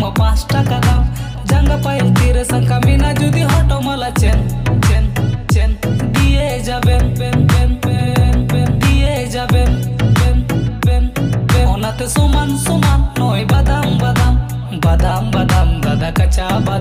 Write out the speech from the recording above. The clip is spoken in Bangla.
মা পাঁচ টাকা দাও। জাঙ্গা পায়ের তীরে শাখা মিনা যদি হটো মালা চেন চেন চেন, দিয়ে যাবেন, পেন পেন পেন পেন, দিয়ে যাবেন, পেন পেন পেন। ওনাতে সমান সমান নয়, বাদাম বাদাম বাদাম বাদাম দাদা কাঁচা বাদাম।